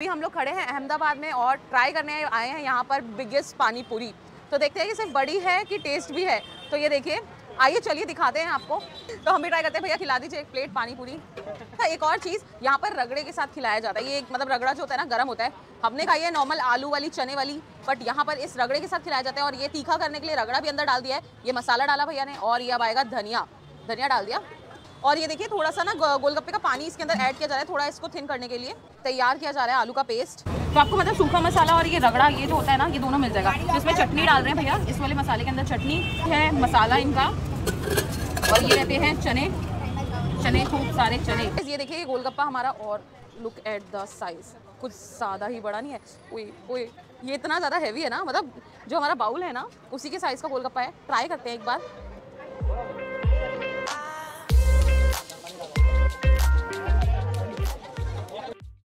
अभी हम लोग खड़े हैं अहमदाबाद में और ट्राई करने आए हैं यहाँ पर बिगेस्ट पानी पूरी तो देखते हैं कि सिर्फ़ बड़ी है कि टेस्ट भी है। तो ये देखिए, आइए चलिए दिखाते हैं आपको। तो हम भी ट्राई करते हैं, भैया खिला दीजिए एक प्लेट पानी पूरी एक और चीज़, यहाँ पर रगड़े के साथ खिलाया जाता है। ये एक मतलब रगड़ा जो होता है ना, गर्म होता है। हमने खाई है नॉर्मल आलू वाली, चने वाली बट यहाँ पर इस रगड़े के साथ खिलाया जाता है और ये तीखा करने के लिए रगड़ा भी अंदर डाल दिया है। ये मसाला डाला भैया ने और ये अब आएगा धनिया। धनिया डाल दिया। और ये देखिए, थोड़ा सा ना गोलगप्पे का पानी इसके अंदर ऐड किया जा रहा है, थोड़ा इसको थिन करने के लिए। तैयार किया जा रहा है आलू का पेस्ट तो आपको मतलब सूखा मसाला और ये रगड़ा, ये जो होता है ना, ये दोनों मिल जाएगा। तो इसमें चटनी डाल रहे हैं भैया। इस वाले मसाले के अंदर चटनी है, मसाला इनका। और ये रहते हैं चने। चने, खूब सारे चने। ये देखिए गोलगप्पा हमारा और लुक एट द साइज़ कुछ ज़्यादा ही बड़ा नहीं है। ओए ओए, ये इतना ज़्यादा हैवी है ना मतलब जो हमारा बाउल है ना, उसी के साइज़ का गोलगप्पा है। ट्राई करते हैं एक बार।